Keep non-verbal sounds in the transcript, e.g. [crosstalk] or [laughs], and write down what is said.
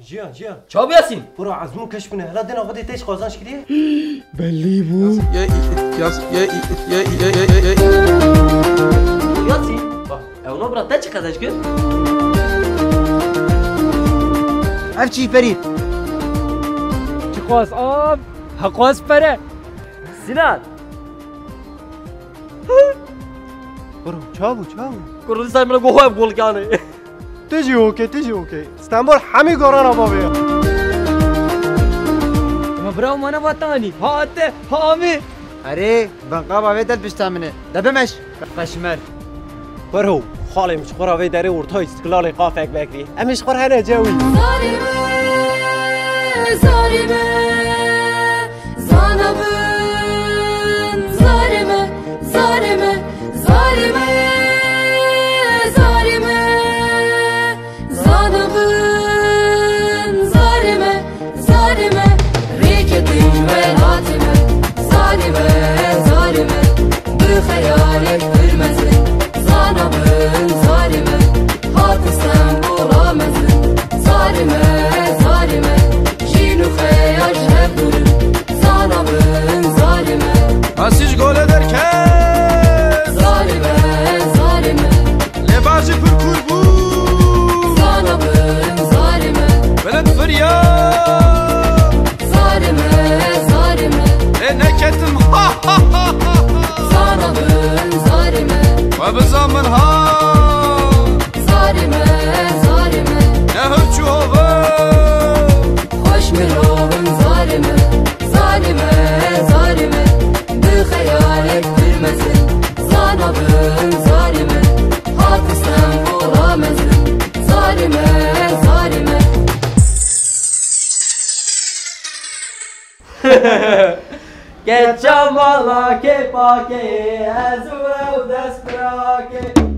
جیان جیان چا بیاسین. برو عزمون کش کنه هلا دین آقا دیتش قازانش کردی بلی بو یاسی اونا برا تا چی قدش کرد؟ اف چی فرید چی خواست؟ آب. حقواز پره. سینان برو چاو چاو. کردستان من گوه گل کانه تجی اوکی تجی اوکی. استانبول همه گاران با بیا. ما برا مانا وطانی هاته هامی اره بنقاب اوه دل بشتامنه دبمش قشمر برو. خاله مش. خورا وی داره ورتای استقلال قافک بکری امش خور هنه جوی. Zarime, zarime, zanabın All adamın ha Zalime zalime. Ne hırçı oğlu Hoş bir oğlum zalime. Zalime zalime. Bir hayal ettirmesin. Zanabın zalime. Hatı sen bulamazsın Zalime zalime. Hehehehe [laughs] Get your ke pake, as well u desprake